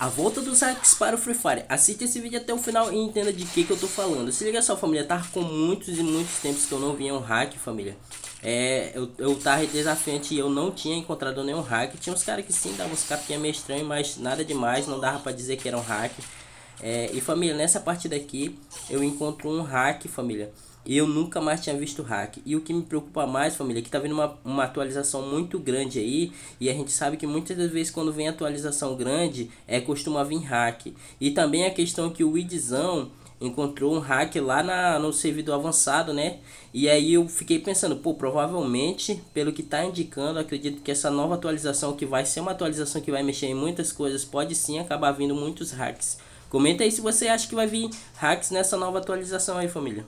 A volta dos hacks para o Free Fire. Assista esse vídeo até o final e entenda de que que eu tô falando. Se liga só, família, tá com muitos e muitos tempos que eu não vinha um hack, família. É, eu, eu tava desafiante e eu não tinha encontrado nenhum hack. Tinha uns caras que sim davam uns capinha meio estranho, mas nada demais, não dava para dizer que era um hack. É, e família, nessa partida aqui eu encontro um hack, família. E eu nunca mais tinha visto hack. E o que me preocupa mais, família, é que tá vindo uma, uma atualização muito grande aí. E a gente sabe que muitas das vezes quando vem atualização grande, é costuma vir hack. E também a questão que o Widzão encontrou um hack lá na, no servidor avançado, né? E aí eu fiquei pensando, pô, provavelmente, pelo que tá indicando, acredito que essa nova atualização, que vai ser uma atualização que vai mexer em muitas coisas, pode sim acabar vindo muitos hacks. Comenta aí se você acha que vai vir hacks nessa nova atualização aí, família.